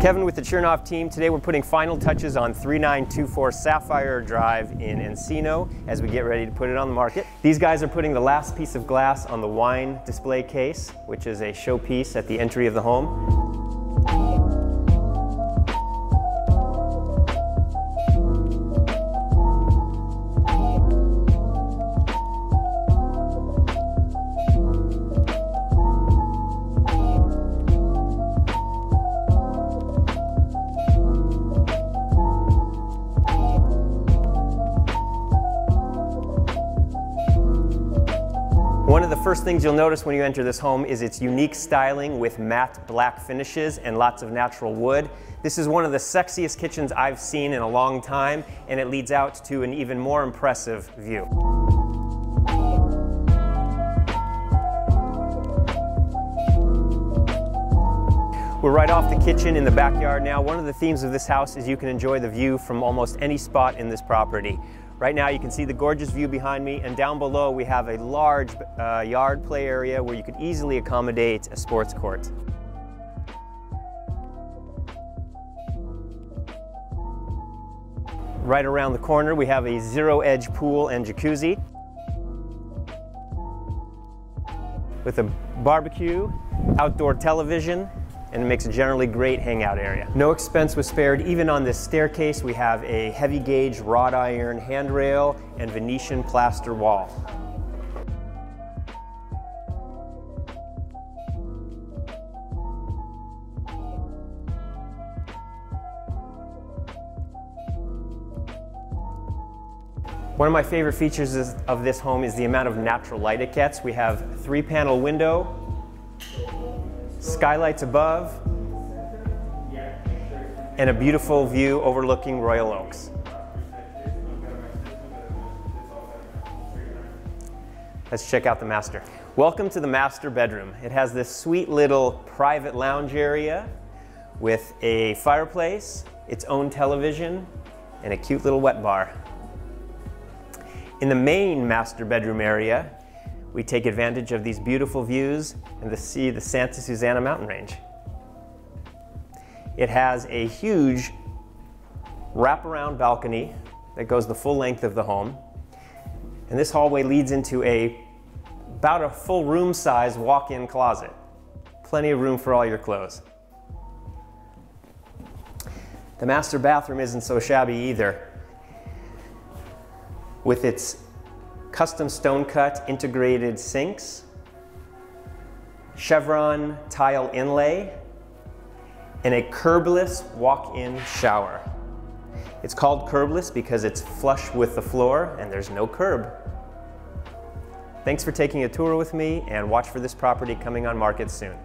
Kevin with the Chernov team. Today we're putting final touches on 3924 Sapphire Drive in Encino as we get ready to put it on the market. These guys are putting the last piece of glass on the wine display case, which is a showpiece at the entry of the home. One of the first things you'll notice when you enter this home is its unique styling with matte black finishes and lots of natural wood. This is one of the sexiest kitchens I've seen in a long time and it leads out to an even more impressive view. We're right off the kitchen in the backyard now. One of the themes of this house is you can enjoy the view from almost any spot in this property. Right now you can see the gorgeous view behind me and down below we have a large uh, yard play area where you could easily accommodate a sports court. Right around the corner we have a zero edge pool and jacuzzi with a barbecue, outdoor television, and it makes a generally great hangout area. No expense was spared even on this staircase. We have a heavy gauge wrought iron handrail and Venetian plaster wall. One of my favorite features of this home is the amount of natural light it gets. We have three panel window, skylights above, and a beautiful view overlooking Royal Oaks. Let's check out the master. Welcome to the master bedroom. It has this sweet little private lounge area with a fireplace, its own television, and a cute little wet bar. In the main master bedroom area, we take advantage of these beautiful views and to see the Santa Susana mountain range. It has a huge wraparound balcony that goes the full length of the home. And this hallway leads into a about a full room size walk-in closet. Plenty of room for all your clothes. The master bathroom isn't so shabby either. With its custom stone cut integrated sinks, chevron tile inlay, and a curbless walk-in shower. It's called curbless because it's flush with the floor and there's no curb. Thanks for taking a tour with me and watch for this property coming on market soon.